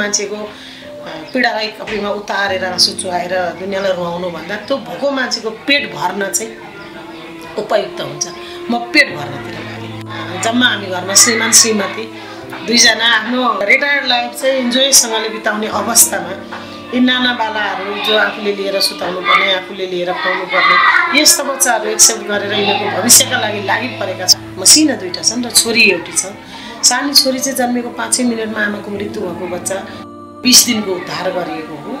मान्छेको पीडालाई कपीमा उतारेर आँसु चुहाएर दुनियाँलाई रुवाउनु भन्दा त्यो भोको मान्छेको पेट भर्न चाहिँ उपयुक्त हुन्छ। म पेट भर्नतिर लागेँ जम्मा हामी घरमा श्रीमान श्रीमती दुईजना आफ्नो रिटायर्ड लाइफ चाहिँ इन्जोयसँगले बिताउने अवस्थामा यी नाना बालाहरू जो आफूले लिएर सुताउनु पर्ने आफूले लिएर खुवाउनु पर्ने यस्ता बच्चाहरू एक्सेप्ट गरेर यिनीहरूको भविष्यका लागि लागि परेका छन् मसिना दुइटा छन् र छोरी एउटी छ सानो छोरी चाहिँ जन्मेको पाँचै मिनटमा आमाको मृत्यु भएको बच्चा बिस दिनको उद्धार गरिएको हो।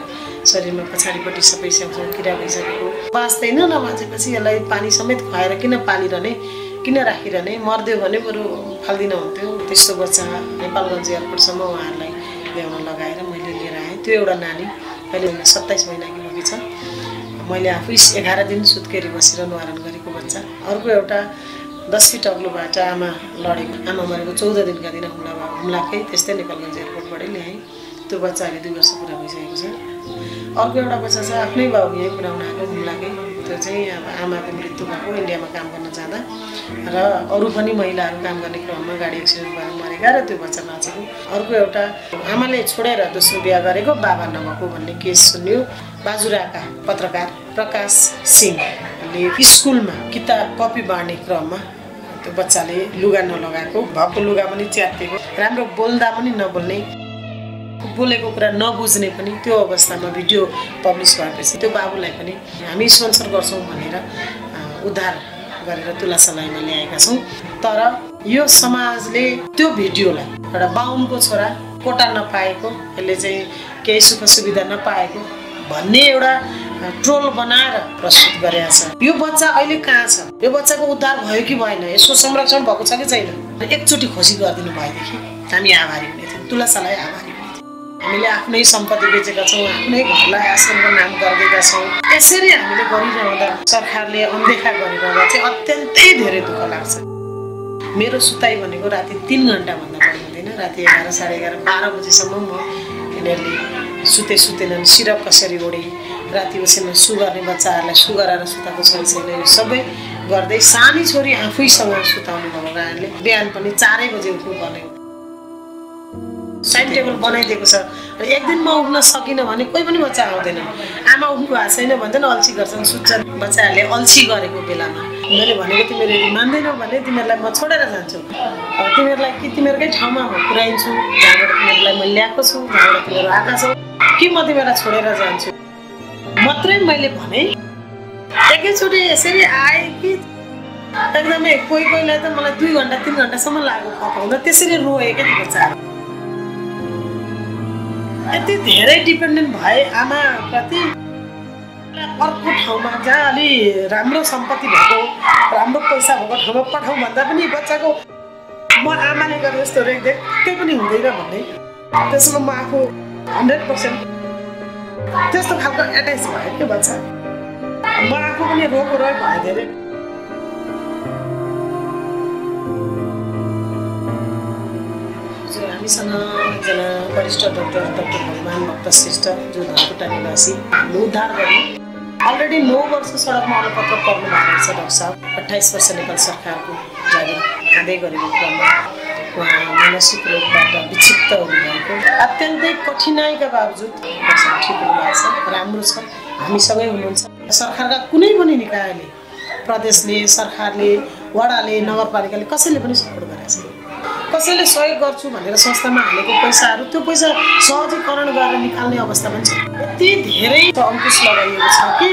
शरीरमा पछाडिपट्टि सबै स्याउस्याउ किरा भइसकेको। बाँच्दैन नबाँचेपछि यसलाई पानी समेत खुवाएर किन पालिरहने किन राखिरहने मरिदियो भने बरु फाल्दिन हुन्थ्यो। त्यस्तो बच्चा नेपालगञ्ज एयरपोर्टसम्म उहाँहरूलाई ल्याउन लगाएर मैले लिएर आएँ। त्यो एउटा नानी अहिले सत्ताइस महिनाकी भएकी छ। मैले आफै एघार दिन सुत्केरी बसेर निवारण गरेको बच्चा। अर्को एउटा दस फिट अग्लोबाट आमा लडेको आमा मरेको चौध दिनका दिन हुम्ला भयो। हुम्लाकै त्यस्तै नेपालगञ्ज एयरपोर्टबाटै ल्याएँ। त्यो बच्चा अहिले दुई वर्ष पुरा भइसकेको छ। अर्को एउटा बच्चा छ आफ्नै बाउ यहीँ पुऱ्याउन आएको हुम्लाकै। त्यो चाहिँ अब आमाको मृत्यु भएको इन्डियामा काम गर्न जाँदा। र अरू पनि महिलाहरू काम गर्ने क्रममा गाडी एक्सिडेन्ट भएर मरेका र त्यो बच्चा बाँचेको। अर्को एउटा आमाले छोडेर दोस्रो बिहा गरेको बाबा नभएको भन्ने केस सुन्यो। बाजुराका पत्रकार प्रकाश सिंहले स्कुलमा किताब कपी बाँड्ने क्रममा त्यो बच्चाले लुगा नलगाएको भएको लुगा पनि च्यातिएको राम्रो बोल्दा पनि नबोल्ने बोलेको कुरा नबुझ्ने पनि त्यो अवस्थामा भिडियो पब्लिस भएपछि त्यो बाबुलाई पनि हामी स्पोन्सर गर्छौँ भनेर उद्धार गरेर तुलासलाइमा ल्याएका छौँ। तर यो समाजले त्यो भिडियोलाई एउटा बाहुनको छोरा कोटा नपाएको यसले चाहिँ केही सुख सुविधा नपाएको भन्ने एउटा ट्रोल बनाएर प्रस्तुत गरेका छ यो बच्चा अहिले कहाँ छ? यो बच्चाको उद्धार भयो कि भएन? यसको संरक्षण भएको छ कि छैन? एकचोटि खोसी गरिदिनु भएदेखि हामी आभारी हुने थियौँ। तुलसालाई आभारी हामीले आफ्नै सम्पत्ति बेचेका छौँ आफ्नै घरलाई आश्रमको नाम गरिदिएका छौँ। यसरी हामीले गरिरहँदा सरकारले अनदेखा गरिरहँदा चाहिँ अत्यन्तै धेरै दुःख लाग्छ। मेरो सुताइ भनेको राति तिन घन्टाभन्दा बढी हुँदैन। राति एघार साढे एघार बाह्र बजीसम्म म यिनीहरूले सुते सुतेनन् सिरप कसरी ओढे राति ओछ्यानमा सु गर्ने बच्चाहरूलाई सु गराएर सुताएको छैन सबै गर्दै सानी छोरी आफैसँग सुताउनु भएको कारणले बिहान पनि चारै बजे उठ्नुपर्ने टाइम टेबल बनाइदिएको छ। र एक दिनमा उठ्न सकिनँ भने कोही पनि बच्चा आउँदैन। आमा उठ्नु भएको छैन भन्छन् अल्छी गर्छन् सुत्छन्। बच्चाहरूले अल्छी गरेको बेलामा। मैले भनेको तिमीहरू यदि मान्दैनौ भने तिमीहरूलाई म छोडेर जान्छु। अब तिमीहरूलाई कि तिमीहरूकै ठाउँमा म पुऱ्याइन्छु जहाँबाट तिमीहरूलाई मैले ल्याएको छु जहाँबाट तिमीहरू आएका छौ कि म तिमीहरूलाई छोडेर जान्छु। मात्रै मैले भने एकैचोटि यसरी आएँ कि एकदमै कोही कोहीलाई त मलाई दुई घन्टा तिन घन्टासम्म लाग्यो फकाउँदा त्यसरी रोएँ क्या ती बच्चाहरू यति धेरै डिपेन्डेन्ट भए आमाप्रति अर्को ठाउँमा जहाँ अलि राम्रो सम्पत्ति भएको राम्रो पैसा भएको ठाउँमा पठाउँ भन्दा पनि बच्चाको म आमाले गरे जस्तो रेखदेख केही पनि हुँदैन भन्ने। त्यसमा म आफू हन्ड्रेड पर्सेन्ट त्यस्तो खालको एट्याच भयो क्या बच्चा म आफू पनि रोगो रह भयो धेरै। हामीसँग एकजना वरिष्ठ डक्टर डक्टर भगवान् भक्त श्रेष्ठ जो धनकुटा निवासी उद्धार गर्ने अलरेडी नौ वर्ष सडकमा अलपत्र पर्नु भएको छ डाक्टर साहब। अठाइस वर्ष नेपाल सरकारको जागिर खाँदै गरेको क्रममा। मानसिक रोगबाट विक्षिप्त हुनुभएको अत्यन्तै कठिनाइका बावजुद ठिक हुनुभएको छ राम्रो छ। हामीसँगै हुनुहुन्छ। सरकारका कुनै पनि निकायले प्रदेशले सरकारले वडाले नगरपालिकाले कसैले पनि सपोर्ट गरेको छैन। कसैले सहयोग गर्छु भनेर संस्थामा हालेको पैसाहरू त्यो पैसा सहजीकरण गरेर निकाल्ने अवस्था पनि छ यति धेरै अङ्कुश लगाइएको छ कि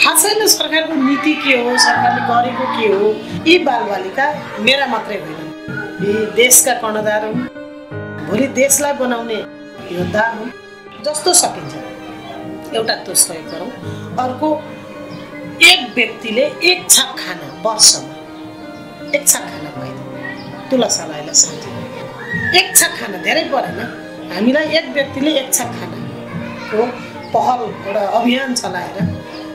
छैन सरकारको नीति के हो सरकारले गरेको के हो। यी बालबालिका मेरा मात्रै होइनन् यी देशका कर्णधार हुन्। भोलि देशलाई बनाउने योद्धा हुन् जस्तो सकिन्छ। एउटा त्यो सहयोग गरौँ। अर्को एक व्यक्तिले एक छाक खाना वर्षमा एक छाक खाना खुवाइदिउँ तुलसालाईलाई शान्ति एक छाक खाना धेरै परेन। हामीलाई एक व्यक्तिले एक छाक खानाको पहल एउटा अभियान चलाएर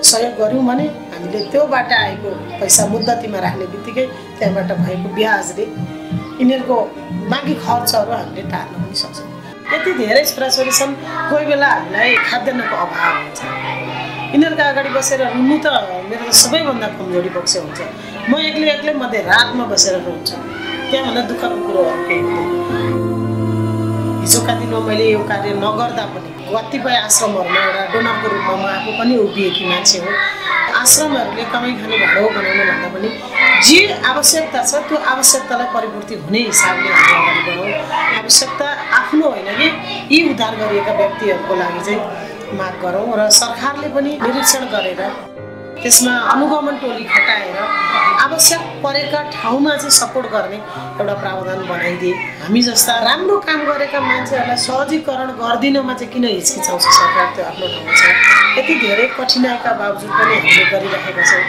सहयोग गऱ्यौँ भने हामीले त्योबाट आएको पैसा मुद्दतीमा राख्ने बित्तिकै त्यहाँबाट भएको ब्याजले यिनीहरूको बाँकी खर्चहरू हामीले टार्न पनि सक्छौँ। यति धेरै छोराछोरी छन् कोही बेला हामीलाई खाद्यान्नको अभाव हुन्छ। यिनीहरूका अगाडि बसेर रुनु त मेरो सबैभन्दा कमजोरी पक्ष हुन्छ। म एक्लै एक्लै मध्य रातमा बसेर रुन्छु त्यहाँभन्दा दुःखको कुरो अरू केही हुँदैन। हिजोका दिनमा मैले यो कार्य नगर्दा पनि कतिपय आश्रमहरूमा एउटा डोनरको रूपमा म आफू पनि उभिएकी मान्छे हो। आश्रमहरूले कमाइ खाने भाडो बनाउनु भन्दा पनि जे आवश्यकता छ त्यो आवश्यकतालाई परिपूर्ति हुने हिसाबले हामी अगाडि बढौँ। आवश्यकता आफ्नो होइन कि? यी उद्धार गरिएका व्यक्तिहरूको लागि चाहिँ माग गरौँ र सरकारले पनि निरीक्षण गरेर त्यसमा अनुगमन टोली खटाएर आवश्यक परेका ठाउँमा चाहिँ सपोर्ट गर्ने एउटा प्रावधान बनाइदिए। हामी जस्ता राम्रो काम गरेका मान्छेहरूलाई सहजीकरण गरिदिनमा चाहिँ किन हिचकिचाउँछ सरकार? त्यो आफ्नो ठाउँमा छ। यति धेरै कठिनाइका बावजुद पनि हामीले गरिरहेका छौँ।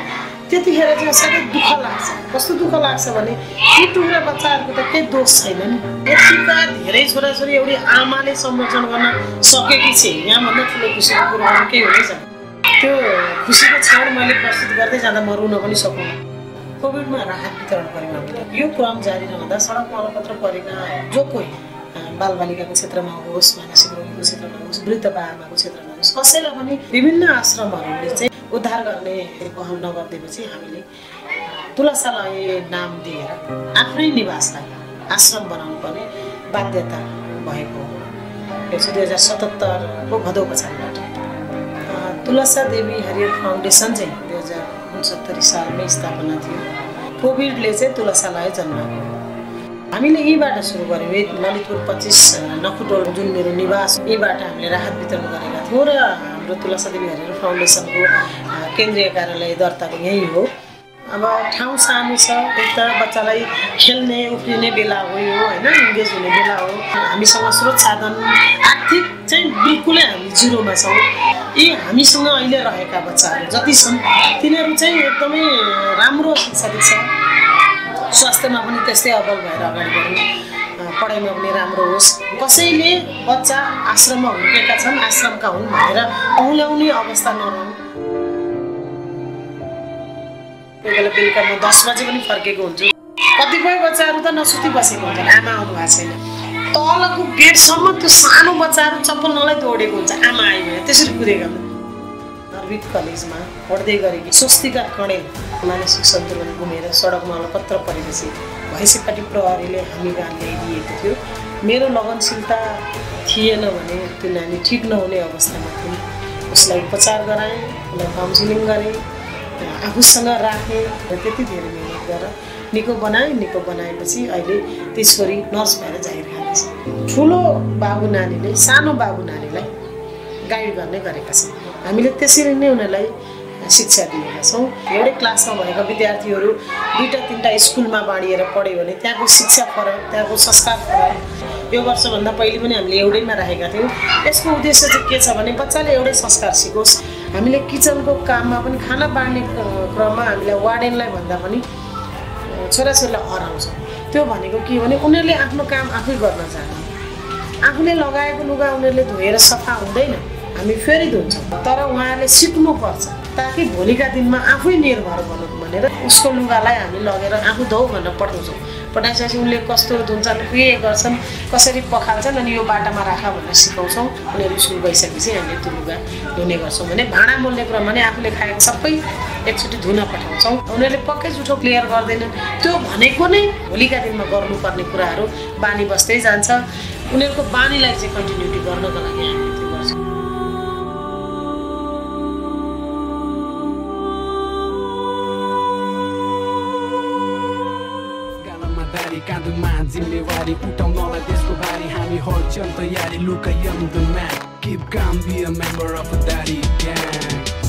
त्यतिखेर चाहिँ साह्रै दुःख लाग्छ कस्तो दुःख लाग्छ भने यी टुक्रा बच्चाहरूको त केही दोष छैन नि यतिका धेरै छोराछोरी एउटी आमाले संरक्षण गर्न सकेकी छे यहाँभन्दा ठुलो खुसीको कुरो केही हुँदैछ त्यो खुसीको क्षण मैले प्रस्तुत गर्दै जाँदा म रुन पनि सकौँ कोभिडमा राहत वितरण गऱ्यौँ यो क्रम जारी रहँदा सडकमा अलपत्र परेका जो कोही बालबालिकाको क्षेत्रमा होस् मानसिक रोगीको क्षेत्रमा होस् वृद्ध बाबाको क्षेत्रमा होस् कसैलाई पनि विभिन्न आश्रमहरूले चाहिँ उद्धार गर्ने पहल नगरिदिएपछि हामीले तुलसालय नाम दिएर आफ्नै निवासलाई आश्रम बनाउनु पर्ने बाध्यता भएको हो यो चाहिँ दुई हजार सतहत्तरको भदौ पछाडिबाट तुलसा देवी हरियर फाउन्डेसन चाहिँ दुई हजार उनसत्तरी सालमै स्थापना थियो। कोभिडले चाहिँ तुलसालाई जन्माएको। हामीले यहीँबाट सुरु गऱ्यौँ ललितपुर पच्चिस नखुटोल जुन मेरो निवास यहीँबाट हामीले राहत वितरण गरेका थियौँ र हाम्रो तुलसा देवी हरियर फाउन्डेसनको केन्द्रीय कार्यालय दर्ताको यहीँ हो। अब ठाउँ सानो छ एक त बच्चालाई खेल्ने उफ्रिने बेला हो यो होइन? इङ्गेज हुने बेला हो। हामीसँग स्रोत साधन आर्थिक चाहिँ बिल्कुलै हामी जिरोमा छौँ। यी हामीसँग अहिले रहेका बच्चाहरू जति छन् तिनीहरू चाहिँ एकदमै राम्रो शिक्षा दिन्छ स्वास्थ्यमा पनि त्यस्तै अबल भएर अगाडि बढ्नु पढाइमा पनि राम्रो होस्। कसैले बच्चा आश्रममा हुर्केका छन् आश्रमका हुन् भनेर औल्याउने अवस्था नरहनु कोही बेला बेलुका म दस बजे पनि फर्केको हुन्छु। कतिपय बच्चाहरू त नसुति बसेको हुन्छन् आमा आउनु भएको छैन। तलको गेटसम्म त्यो सानो बच्चाहरू चप्पल नलाई दौडेको हुन्छ आमा आयो भने त्यसरी कुदेका नर्विक कलेजमा पढ्दै गरेकी स्वस्तिका कणेल मानसिक सन्तुलन घुमेर सडकमा अलपत्र परेपछि भैँसीपाटी प्रहरीले हामी कहाँ ल्याइदिएको थियो। मेरो लगनशीलता थिएन भने त्यो नानी ठिक नहुने अवस्थामा थिएँ। उसलाई उपचार गराएँ उसलाई काउन्सिलिङ गरेँ आफूसँग राखेँ र त्यति धेरै मिहिनेत गरेर निको बनाएँ निको बनाएपछि अहिले त्यो छोरी नर्स भएर जागिर खाँदैछ ठुलो बाबु नानीले सानो बाबु नानीलाई गाइड गर्ने गरेका छन्। हामीले त्यसरी नै उनीहरूलाई शिक्षा दिएका छौँ। एउटै क्लासमा भएका विद्यार्थीहरू दुईवटा तिनवटा स्कुलमा बाँडिएर पढ्यो भने त्यहाँको शिक्षा फरक त्यहाँको संस्कार फरक। यो वर्षभन्दा पहिले पनि हामीले एउटैमा राखेका थियौँ। यसको उद्देश्य चाहिँ के छ भने बच्चाले एउटै संस्कार सिकोस्। हामीले किचनको काममा पनि खाना बाँड्ने क्रममा हामीलाई वार्डेनलाई भन्दा पनि छोराछोरीलाई हराउँछ। त्यो भनेको के भने उनीहरूले आफ्नो काम आफै गर्न जाने आफूले लगाएको लुगा उनीहरूले धोएर सफा हुँदैन। हामी फेरि धुन्छौँ तर उहाँहरूले सिक्नुपर्छ। ताकि भोलिका दिनमा आफै निर्भर बनौँ भनेर उसको लुगालाई हामी लगेर आफू धौ भनेर पठाउँछौँ। पठाइसकेपछि उनले कस्तो धुन्छन् के गर्छन् कसरी पखाल्छन् अनि यो बाटामा राख भनेर सिकाउँछौँ। उनीहरू स्कुल गइसकेपछि हामीले त्यो लुगा धुने गर्छौँ भने भाँडा मोल्ने क्रममा नै आफूले खाएको सबै एकचोटि धुन पठाउँछौँ। उनीहरूले पक्कै जुठो क्लियर गर्दैनन्। त्यो भनेको नै भोलिका दिनमा गर्नुपर्ने कुराहरू। बानी बस्दै जान्छ। उनीहरूको बानीलाई चाहिँ कन्टिन्युटी गर्नको लागि हामीले त्यो गर्छौँ। जिम्मेवारी उठाउनलाई त्यसको बारी हामी हर्चन तयारी लुक द किप काम बी अ मेम्बर अफ दारी ग्याङ